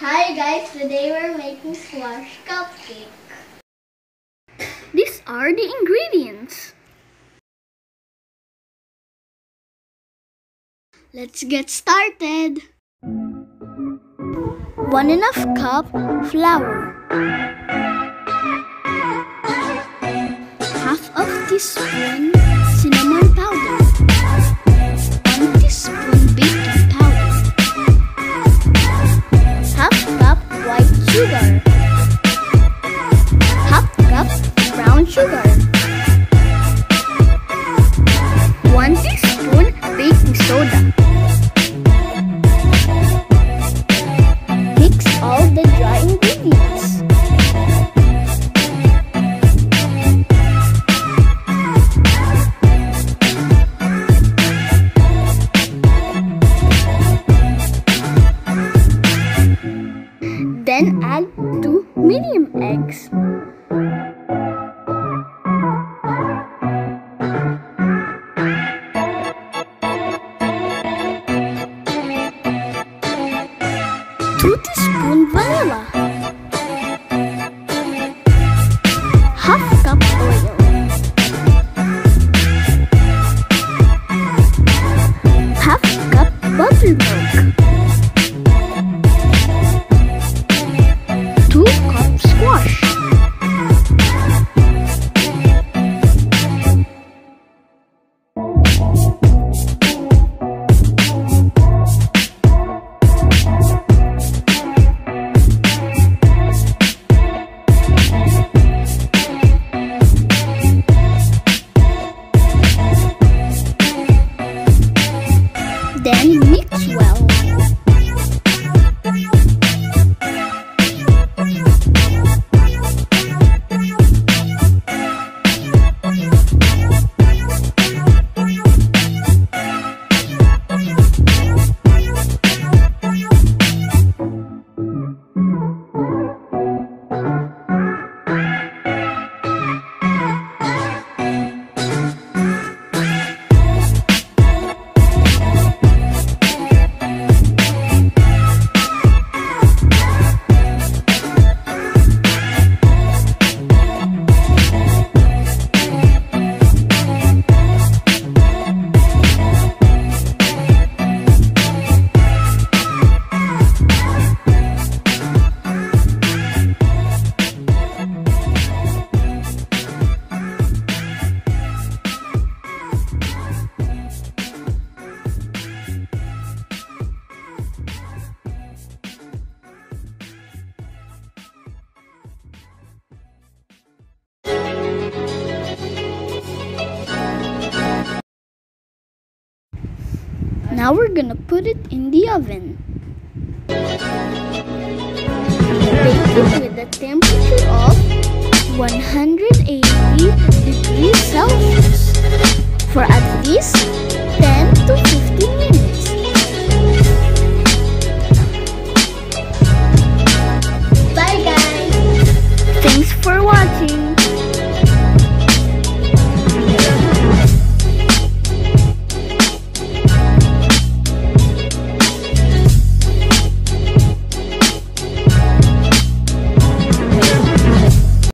Hi guys, today we're making squash cupcake. These are the ingredients. Let's get started. One and a half cup flour. Half of teaspoon sugar. One teaspoon baking soda. Mix all the dry ingredients. Then add two medium eggs. Two teaspoon vanilla. Half cup oil. Half cup. Two Now we're gonna put it in the oven. Bake it with a temperature of 180